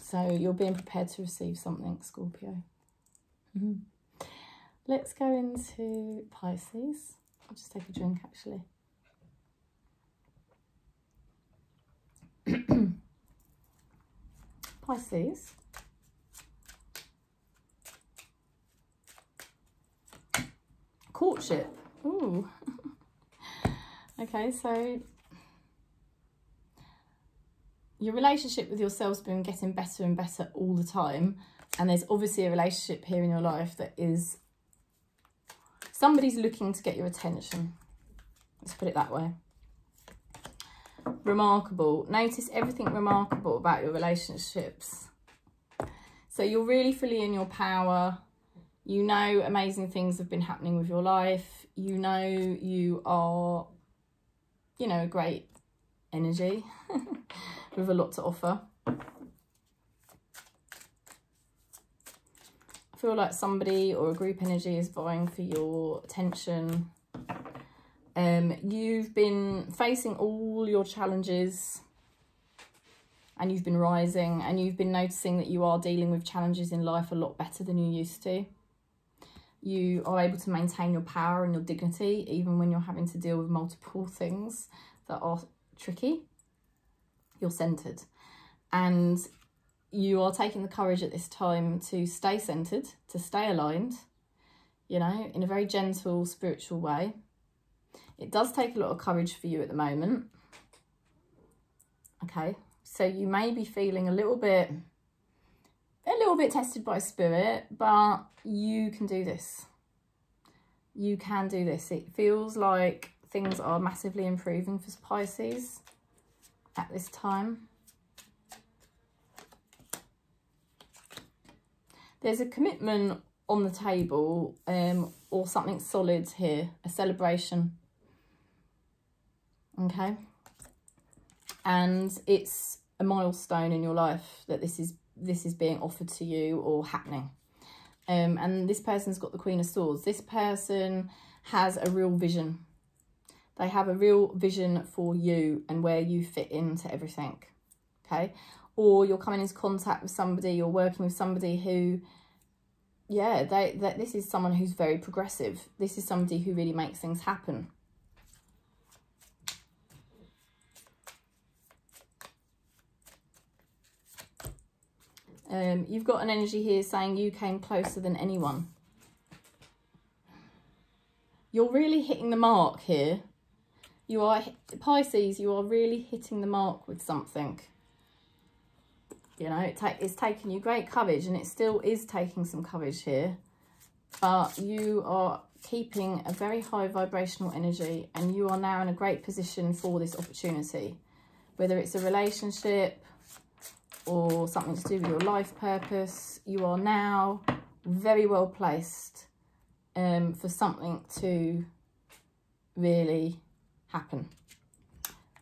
So you're being prepared to receive something, Scorpio. Mm -hmm. Let's go into Pisces. I'll just take a drink actually. Pisces. Courtship. Ooh. okay, so your relationship with yourself's been getting better and better all the time. And there's obviously a relationship here in your life that is somebody's looking to get your attention. Let's put it that way remarkable. Notice everything remarkable about your relationships. So you're really fully in your power. You know amazing things have been happening with your life. You know you are, you know, a great energy with a lot to offer. I feel like somebody or a group energy is vying for your attention um, you've been facing all your challenges and you've been rising and you've been noticing that you are dealing with challenges in life a lot better than you used to. You are able to maintain your power and your dignity even when you're having to deal with multiple things that are tricky. You're centered and you are taking the courage at this time to stay centered, to stay aligned, you know, in a very gentle, spiritual way it does take a lot of courage for you at the moment. Okay, so you may be feeling a little bit, a little bit tested by spirit, but you can do this. You can do this. It feels like things are massively improving for Pisces at this time. There's a commitment on the table um, or something solid here, a celebration okay. And it's a milestone in your life that this is this is being offered to you or happening. Um and this person's got the queen of swords. This person has a real vision. They have a real vision for you and where you fit into everything. Okay? Or you're coming into contact with somebody you're working with somebody who yeah they that this is someone who's very progressive. This is somebody who really makes things happen Um, you've got an energy here saying you came closer than anyone. You're really hitting the mark here. You are, Pisces, you are really hitting the mark with something. You know, it take, it's taken you great courage and it still is taking some courage here. But you are keeping a very high vibrational energy and you are now in a great position for this opportunity. Whether it's a relationship or something to do with your life purpose, you are now very well placed um, for something to really happen.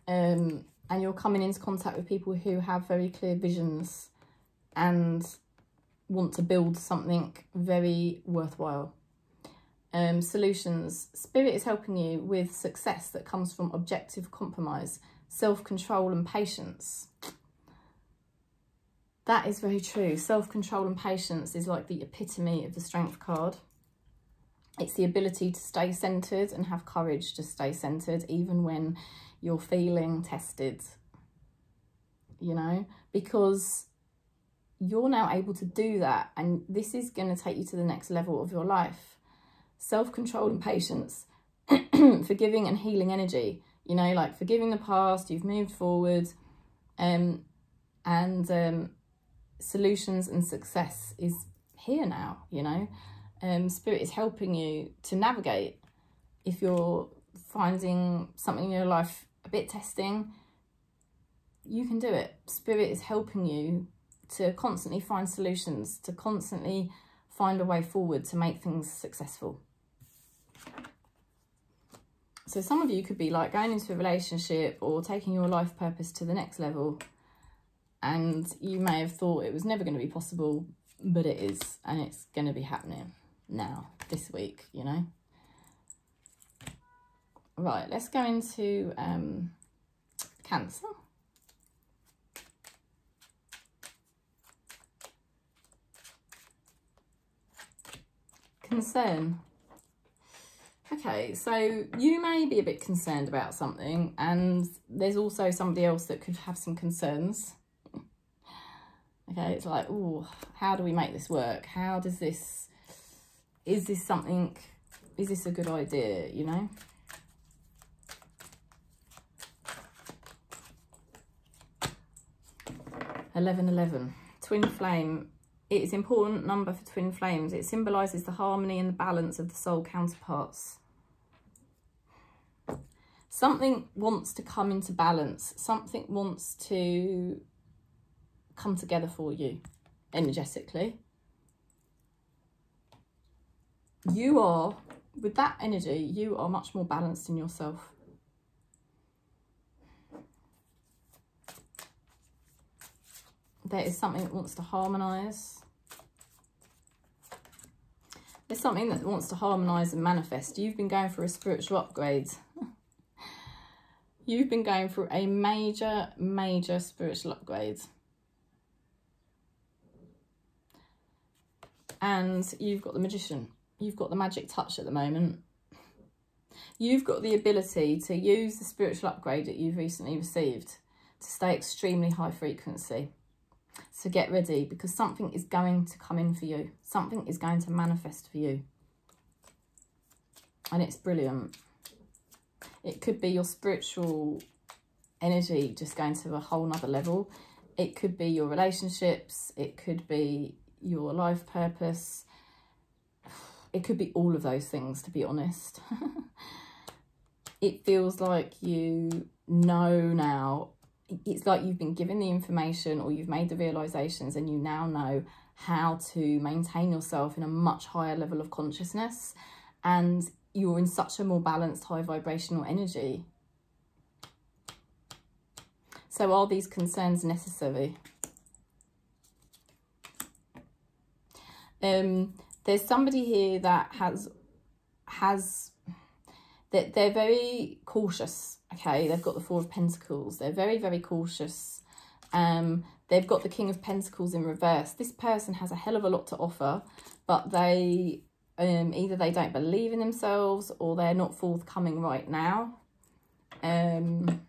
Um, and you're coming into contact with people who have very clear visions and want to build something very worthwhile. Um, solutions. Spirit is helping you with success that comes from objective compromise, self-control and patience. That is very true. Self-control and patience is like the epitome of the strength card. It's the ability to stay centered and have courage to stay centered even when you're feeling tested, you know, because you're now able to do that. And this is going to take you to the next level of your life. Self-control and patience, forgiving and healing energy, you know, like forgiving the past, you've moved forward, um, and um, solutions and success is here now, you know. Um, Spirit is helping you to navigate if you're finding something in your life a bit testing, you can do it. Spirit is helping you to constantly find solutions, to constantly find a way forward to make things successful. So some of you could be like going into a relationship or taking your life purpose to the next level and you may have thought it was never going to be possible, but it is and it's going to be happening now, this week, you know. Right, let's go into um, Cancer. Concern. Okay, so you may be a bit concerned about something and there's also somebody else that could have some concerns. Okay, it's like, oh, how do we make this work? How does this, is this something, is this a good idea, you know? 1111 twin flame. It is important number for twin flames. It symbolizes the harmony and the balance of the soul counterparts. Something wants to come into balance. Something wants to come together for you energetically you are with that energy you are much more balanced in yourself there is something that wants to harmonise. There's something that wants to harmonise and manifest. You've been going for a spiritual upgrade. You've been going through a major, major spiritual upgrade. And you've got the magician. You've got the magic touch at the moment. You've got the ability to use the spiritual upgrade that you've recently received to stay extremely high frequency. So get ready because something is going to come in for you. Something is going to manifest for you. And it's brilliant. It could be your spiritual energy just going to a whole nother level. It could be your relationships. It could be your life purpose. It could be all of those things, to be honest. it feels like you know now it's like you've been given the information or you've made the realizations and you now know how to maintain yourself in a much higher level of consciousness and you're in such a more balanced high vibrational energy so are these concerns necessary um there's somebody here that has has that they're very cautious okay? They've got the four of pentacles. They're very very cautious. Um they've got the king of pentacles in reverse. This person has a hell of a lot to offer but they um either they don't believe in themselves or they're not forthcoming right now. Um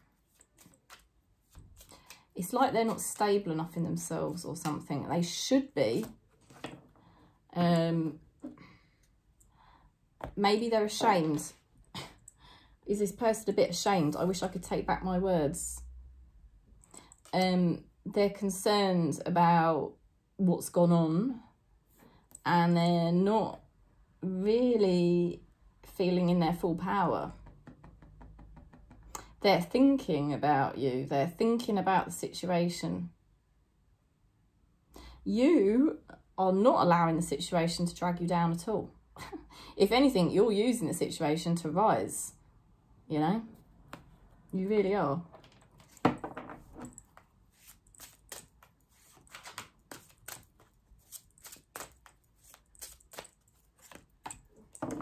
it's like they're not stable enough in themselves or something. They should be. Um, maybe they're ashamed. Is this person a bit ashamed? I wish I could take back my words. Um, they're concerned about what's gone on and they're not really feeling in their full power. They're thinking about you, they're thinking about the situation. You are not allowing the situation to drag you down at all. if anything, you're using the situation to rise, you know? You really are.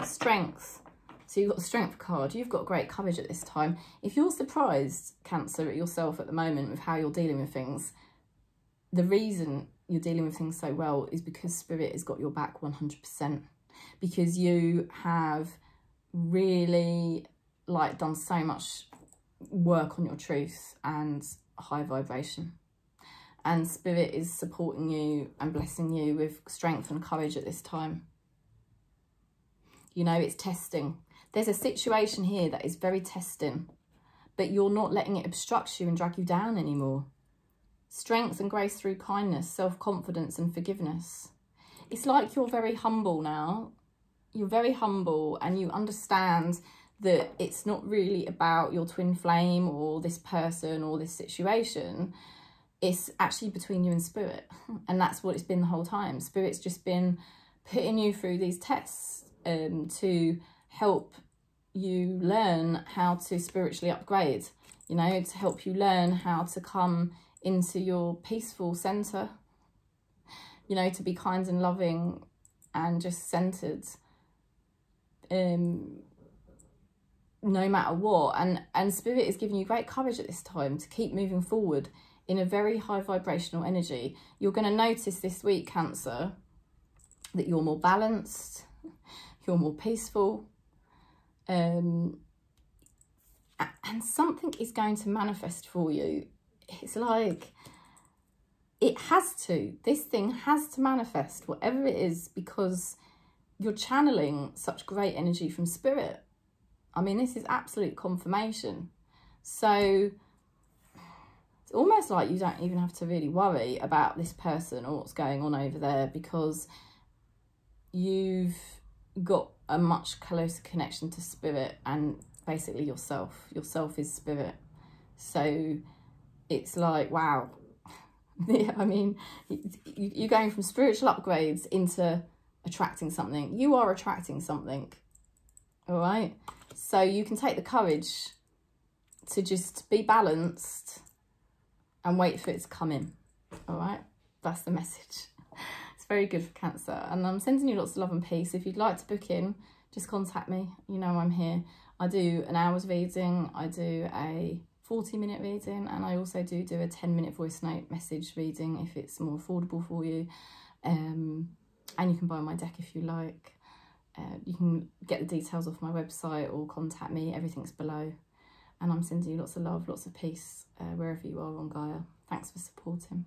Strength. So you've got the strength card. You've got great courage at this time. If you're surprised, Cancer, at yourself at the moment with how you're dealing with things, the reason you're dealing with things so well is because Spirit has got your back 100%. Because you have really like done so much work on your truth and high vibration. And Spirit is supporting you and blessing you with strength and courage at this time. You know, it's testing. There's a situation here that is very testing, but you're not letting it obstruct you and drag you down anymore. Strength and grace through kindness, self-confidence and forgiveness. It's like you're very humble now. You're very humble and you understand that it's not really about your twin flame or this person or this situation. It's actually between you and spirit. And that's what it's been the whole time. Spirit's just been putting you through these tests um, to help you learn how to spiritually upgrade, you know, to help you learn how to come into your peaceful center, you know, to be kind and loving and just centered um, no matter what. And, and spirit is giving you great courage at this time to keep moving forward in a very high vibrational energy. You're going to notice this week, Cancer, that you're more balanced, you're more peaceful, um, and something is going to manifest for you. It's like it has to. This thing has to manifest, whatever it is, because you're channeling such great energy from spirit. I mean, this is absolute confirmation. So it's almost like you don't even have to really worry about this person or what's going on over there because you've got a much closer connection to spirit and basically yourself. Yourself is spirit. So it's like, wow. I mean, you're going from spiritual upgrades into attracting something. You are attracting something. All right. So you can take the courage to just be balanced and wait for it to come in. All right. That's the message It's very good for Cancer. And I'm sending you lots of love and peace. If you'd like to book in, just contact me. You know I'm here. I do an hour's reading. I do a 40 minute reading and I also do do a 10 minute voice note message reading if it's more affordable for you. Um, and you can buy my deck if you like. Uh, you can get the details off my website or contact me. Everything's below. And I'm sending you lots of love, lots of peace uh, wherever you are on Gaia. Thanks for supporting.